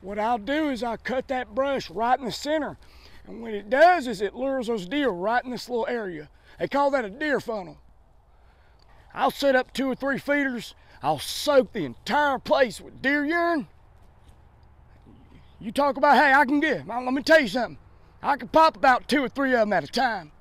What I'll do is I'll cut that brush right in the center. And what it does is it lures those deer right in this little area. They call that a deer funnel. I'll set up two or three feeders. I'll soak the entire place with deer urine. You talk about, hey, I can get, let me tell you something. I can pop about two or three of them at a time.